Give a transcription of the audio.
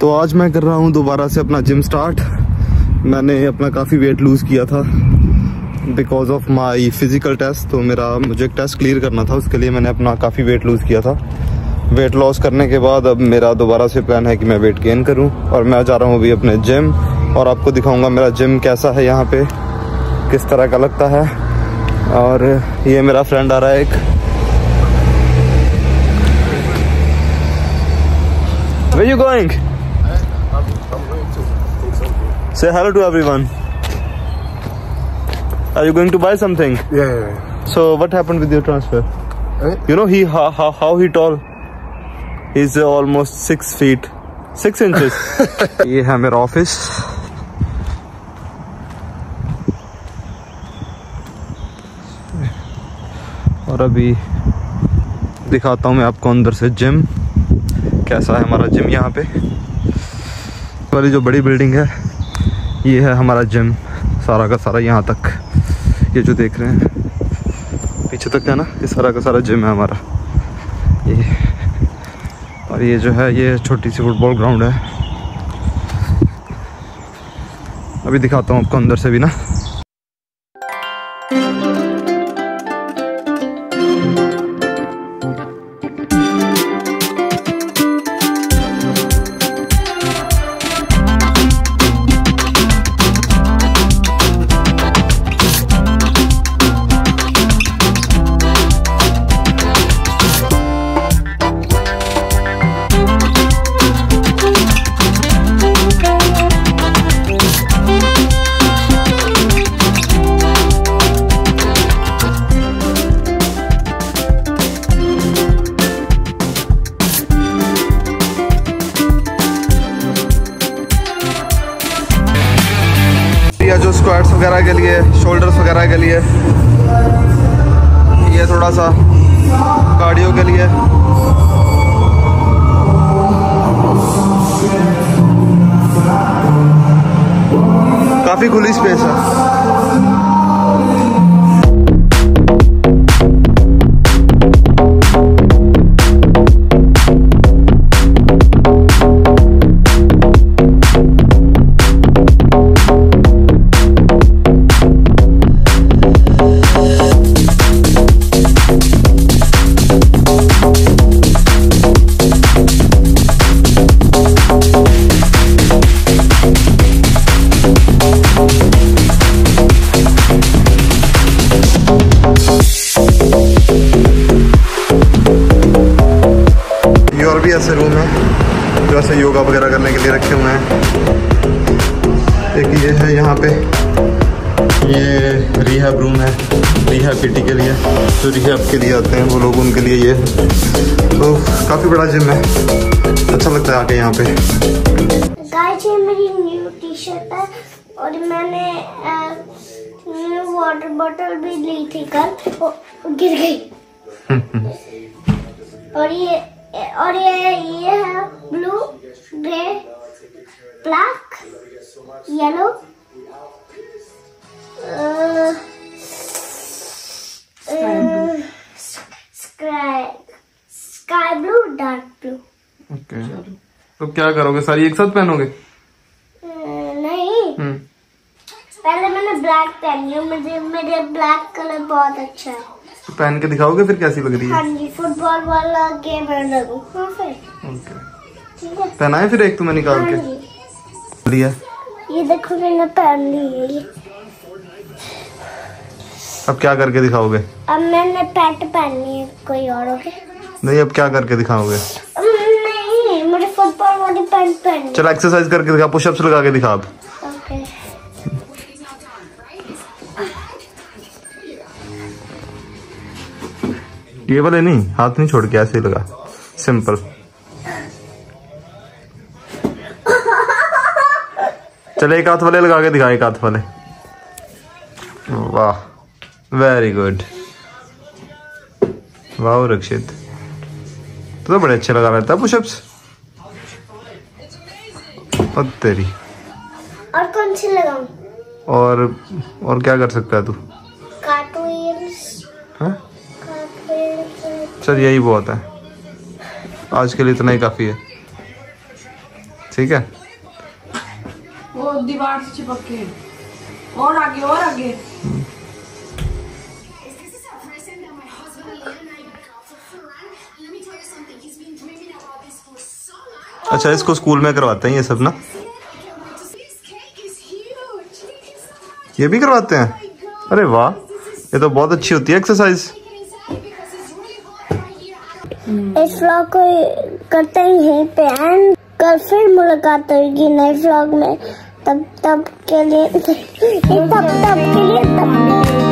तो आज मैं कर रहा हूँ दोबारा से अपना जिम स्टार्ट मैंने अपना काफ़ी वेट लूज़ किया था because of my physical test तो मेरा, मुझे एक टेस्ट क्लियर करना था, उसके लिए मैंने अपना काफ़ी वेट लूज़ किया था। वेट लॉस करने के बाद अब मेरा दोबारा से प्लान है कि मैं वेट गेन करूँ और मैं जा रहा हूँ अभी अपने जिम और आपको दिखाऊँगा मेरा जिम कैसा है यहाँ पे, किस तरह का लगता है। और ये मेरा फ्रेंड आ रहा है एक। Where you going? Say hello to everyone. Are you going to buy something? Yeah, yeah, yeah. So what happened with your transfer? Eh? You know he how how, how he tall? He's uh, almost six feet, six inches. ये है मेरा office और अभी दिखाता हूँ मैं आपको अंदर से जिम कैसा है हमारा जिम यहाँ पे वाली जो बड़ी बिल्डिंग है ये है हमारा जिम सारा का सारा यहाँ तक। ये जो देख रहे हैं, पीछे तक है ना ये सारा का सारा जिम है हमारा। ये, और ये जो है, ये छोटी सी फुटबॉल ग्राउंड है। अभी दिखाता हूँ आपको अंदर से भी ना। या जो स्क्वाट्स वगैरह के लिए शोल्डर्स वगैरह के लिए। ये थोड़ा सा कार्डियो के लिए। काफ़ी खुली स्पेस है। और भी ऐसे रूम है जो ऐसे योगा वगैरह करने के लिए रखे हुए हैं। एक ये है यहाँ पे। ये रिहैब रूम है रिहैब पीटी के लिए। जो रिहैब के लिए आते हैं वो लोग उनके लिए ये तो काफ़ी बड़ा जिम है। अच्छा लगता है आके यहाँ पे। गाइस ये मेरी न्यू टी शर्ट है और मैंने न्यू वाटर बॉटल भी ली थी कल। गिर गई। और ये और ये ये है blue grey black yellow sky blue dark blue okay तो क्या करोगे? सारी एक साथ पहनोगे? नहीं। हम्म पहले मैंने ब्लैक पहनी है मुझे मेरे ब्लैक कलर बहुत अच्छा है। तो पहन के दिखाओगे फिर कैसी लग रही है? हाँ जी फुटबॉल वाला गेम है लगू। हाँ ओके पहनाए फिर एक तुम्हें निकाल हाँ के लिया ये देखो मैंने पहन ली है ये। अब क्या करके दिखाओगे? अब मैंने पैंट पहननी है कोई और ओके नहीं अब क्या करके दिखाओगे? नहीं मुझे फुटबॉल वाली पैंट पहननी चलो एक्सरसाइज करके दिखा पुशअप्स लगा के दिखा अब। ये वाले नहीं हाथ नहीं छोड़ के ऐसे ही लगा। सिंपल चलो एक हाथ वाले लगा के दिखा एक हाथ वाले। वाह वेरी गुड वाह रक्षित। तो, तो बड़े अच्छे लगा रहता है पुशअप्स और तेरी। और कौन सी लगाऊँ? और और क्या कर सकता है तू? कार्टून्स चल यही बहुत है। आज के लिए इतना ही काफ़ी है। ठीक है? वो दीवार से चिपक के। और आगे और आगे। अच्छा इसको स्कूल में करवाते हैं ये सब ना? ये भी करवाते हैं? अरे वाह ये तो बहुत अच्छी होती है एक्सरसाइज इस व्लॉग को करते हैं यहीं पे एंड कल फिर मुलाकात होगी नए व्लॉग में। तब तब के लिए तब तब के लिए तब